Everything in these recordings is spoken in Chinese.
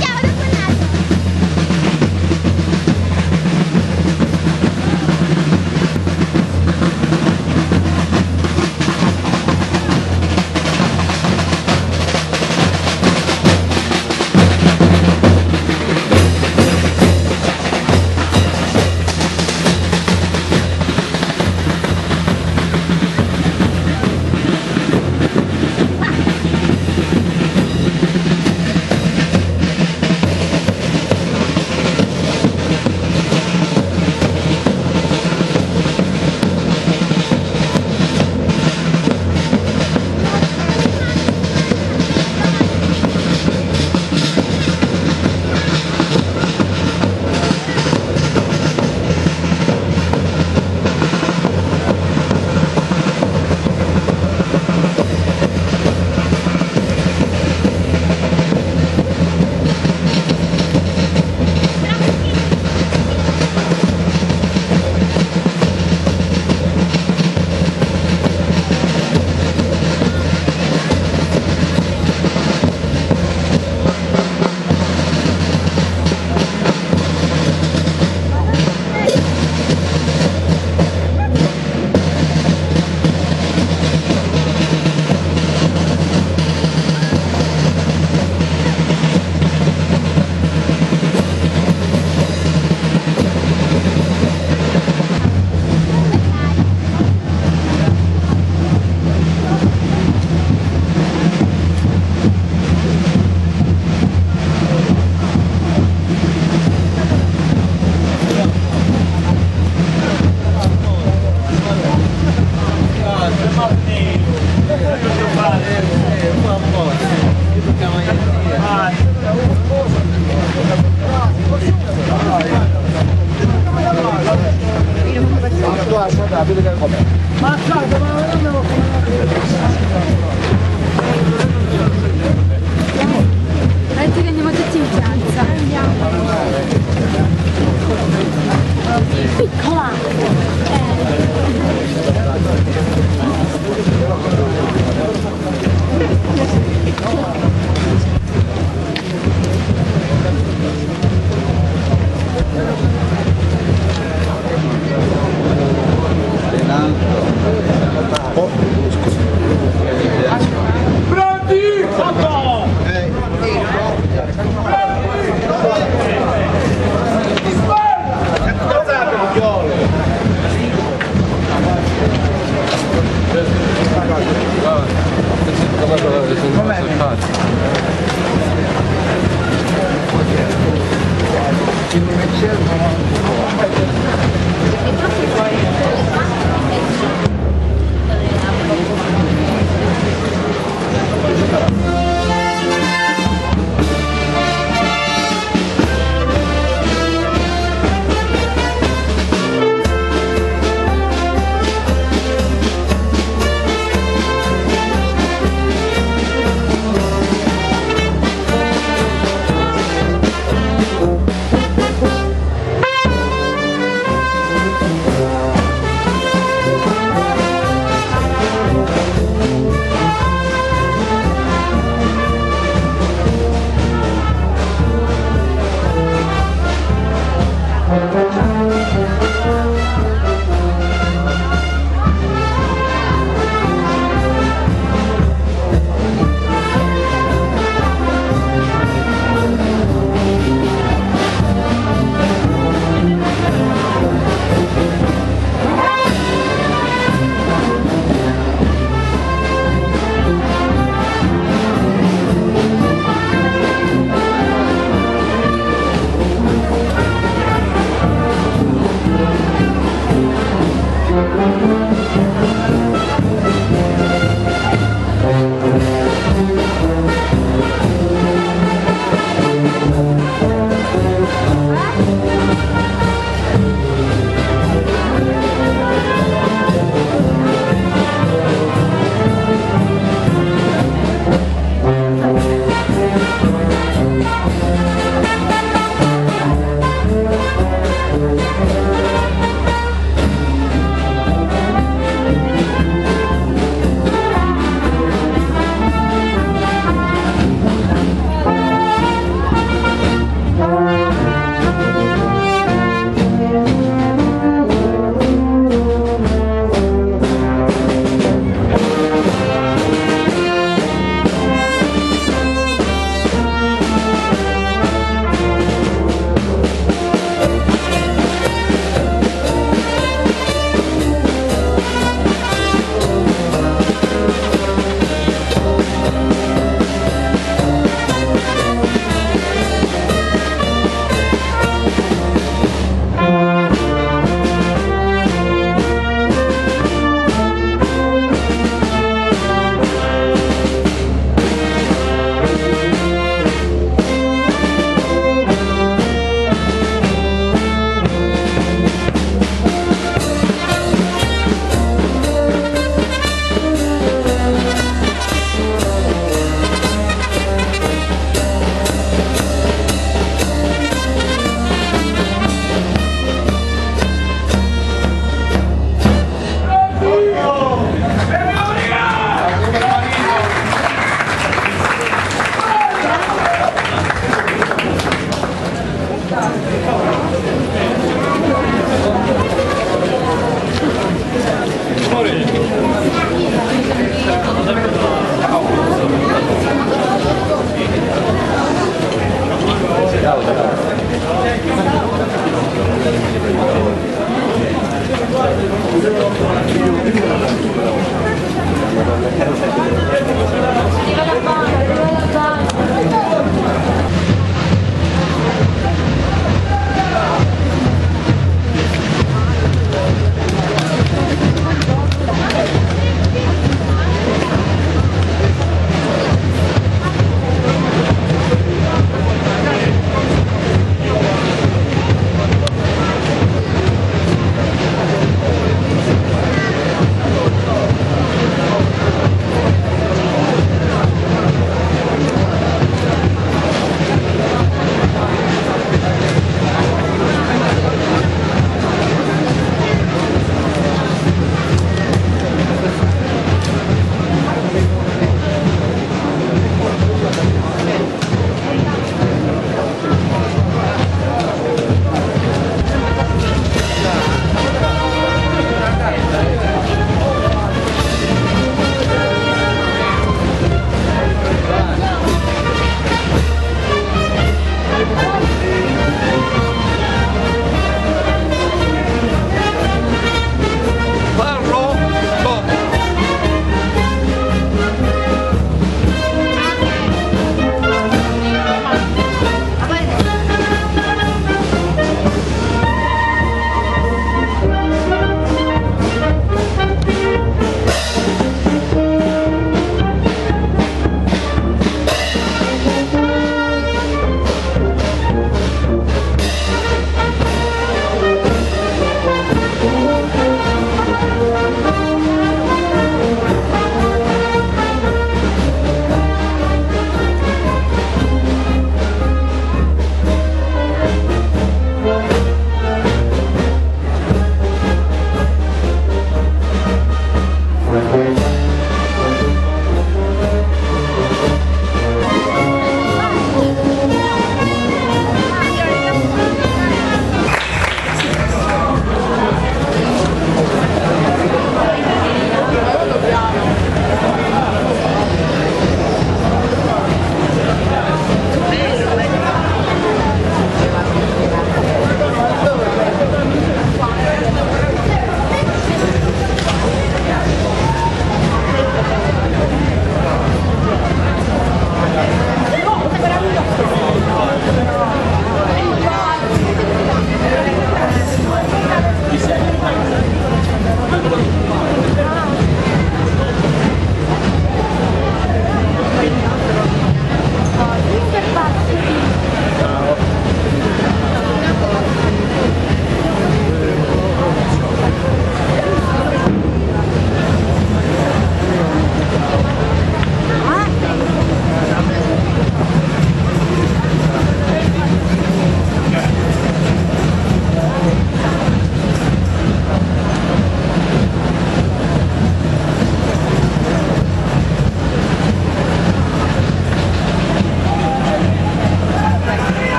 down.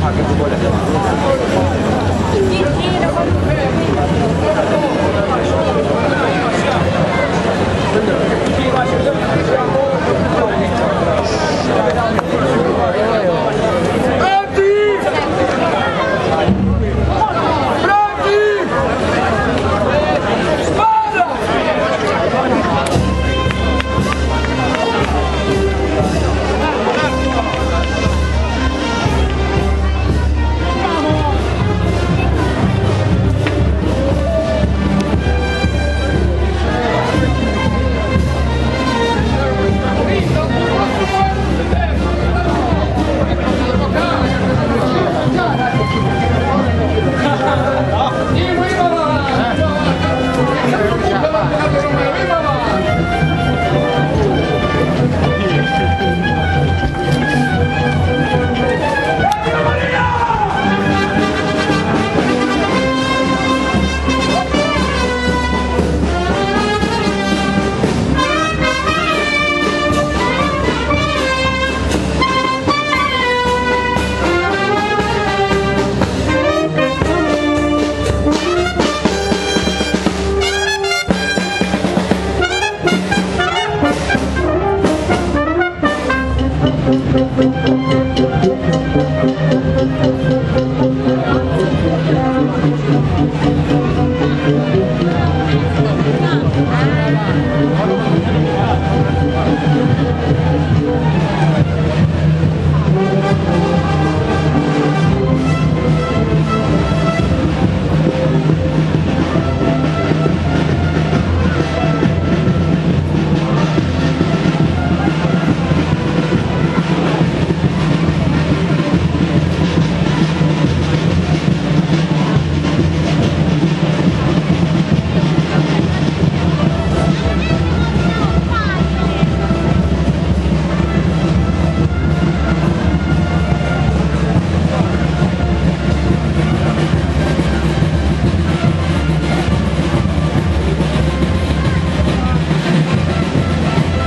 他给诸葛亮。